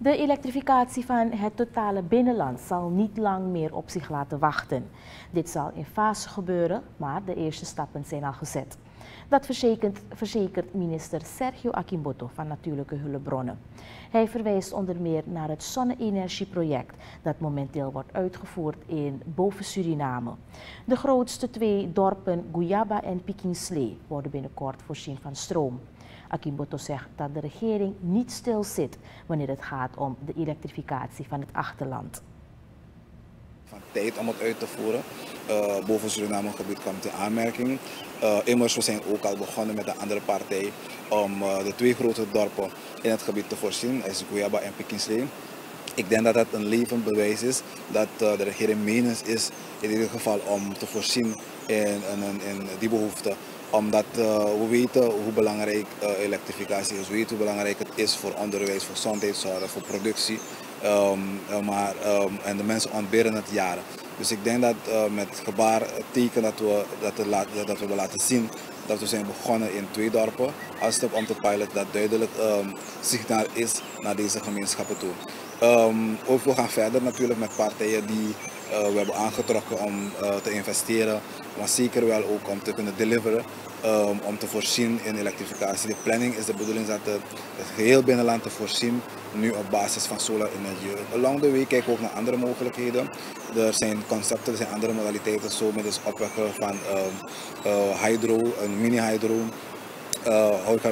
De elektrificatie van het totale binnenland zal niet lang meer op zich laten wachten. Dit zal in fase gebeuren, maar de eerste stappen zijn al gezet. Dat verzekert, verzekert minister Sergio Akimboto van Natuurlijke Hulpbronnen. Hij verwijst onder meer naar het zonne-energieproject dat momenteel wordt uitgevoerd in boven Suriname. De grootste twee dorpen Guyaba en Pikinslee worden binnenkort voorzien van stroom. Akimboto zegt dat de regering niet stil zit wanneer het gaat om de elektrificatie van het achterland. Van tijd om het uit te voeren. Uh, boven Suriname gebied komt in aanmerking. Uh, immers, we zijn ook al begonnen met een andere partij om uh, de twee grote dorpen in het gebied te voorzien, is en Pekinslee. Ik denk dat dat een levend bewijs is dat de regering menens is in ieder geval om te voorzien in, in, die behoefte omdat uh, we weten hoe belangrijk uh, elektrificatie is. We weten hoe belangrijk het is voor onderwijs, voor gezondheidszorg, voor productie. Um, uh, maar, um, en de mensen ontberen het jaren. Dus ik denk dat met gebaar het teken dat we, dat, we laten, dat we laten zien dat we zijn begonnen in twee dorpen als stap om te pilot dat duidelijk um, signaal is naar deze gemeenschappen toe. Um, we gaan verder natuurlijk met partijen die uh, we hebben aangetrokken om uh, te investeren, maar zeker wel ook om te kunnen deliveren, um, om te voorzien in elektrificatie. De planning is de bedoeling dat het, het geheel binnenland te voorzien, nu op basis van solar-energie. Along the way kijken we ook naar andere mogelijkheden. Er zijn concepten, er zijn andere modaliteiten, zo met het opwekken van uh, hydro, een mini-hydro,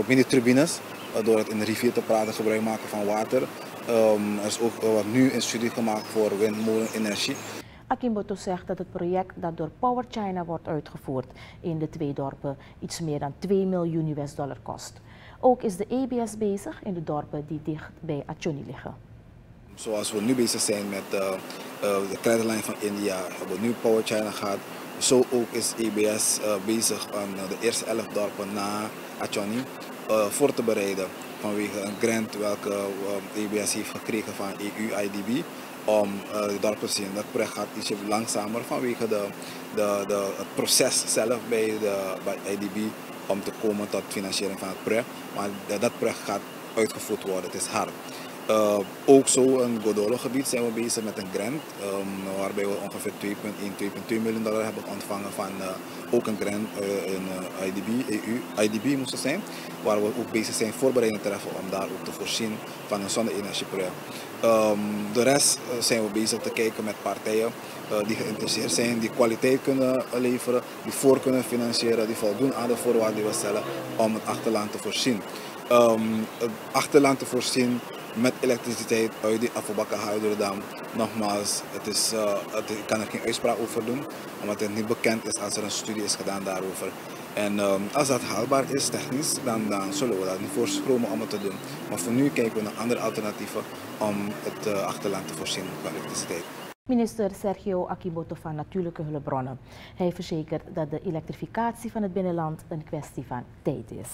mini-turbines, door het in de rivier te praten, gebruik maken van water. Um, er is ook wat nu een studie gemaakt voor windmolenenergie. Akimboto zegt dat het project dat door Power China wordt uitgevoerd in de twee dorpen iets meer dan 2 miljoen US dollar kost. Ook is de EBS bezig in de dorpen die dicht bij Achoni liggen. Zoals we nu bezig zijn met uh, uh, de creditline van India, hebben we nu Power China gehad. Zo ook is EBS bezig om de eerste 11 dorpen na Achoni voor te bereiden vanwege een grant welke EBS heeft gekregen van EU-IDB om uh, de dorpen te zien. Dat project gaat ietsje langzamer vanwege de, de, de, het proces zelf bij, de, bij IDB om te komen tot financiering van het project. Maar dat project gaat uitgevoerd worden, het is hard. Uh, ook zo in Godolo gebied zijn we bezig met een grant, um, waarbij we ongeveer 2,1, 2,2 miljoen dollar hebben ontvangen van uh, ook een grant uh, in IDB, EU, IDB moest het zijn, waar we ook bezig zijn voorbereiding te treffen om daar ook te voorzien van een zonne-energieproject. Um, de rest zijn we bezig te kijken met partijen die geïnteresseerd zijn, die kwaliteit kunnen leveren, die voor kunnen financieren, die voldoen aan de voorwaarden die we stellen om het achterland te voorzien. Um, het achterland te voorzien met elektriciteit uit die Afobakka Hydrodam. Nogmaals, het is, uh, het, ik kan er geen uitspraak over doen, omdat het niet bekend is als er een studie is gedaan daarover. En um, als dat haalbaar is technisch, dan, dan zullen we dat niet voorschromen om het te doen. Maar voor nu kijken we naar andere alternatieven om het uh, achterland te voorzien van elektriciteit. Minister Sergio Akiboto van Natuurlijke Hulpbronnen. Hij verzekert dat de elektrificatie van het binnenland een kwestie van tijd is.